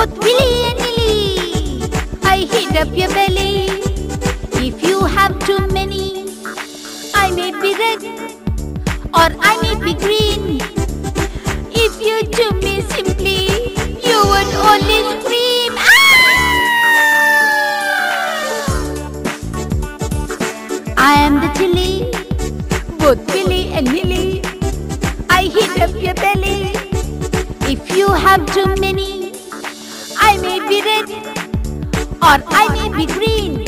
Both willy and nilly, I heat up your belly. If you have too many, I may be red or I may be green. If you do me simply, you would only scream. Ah! I am the chili, both willy and Lily. I heat up your belly. If you have too many, I may be red, or I may be green.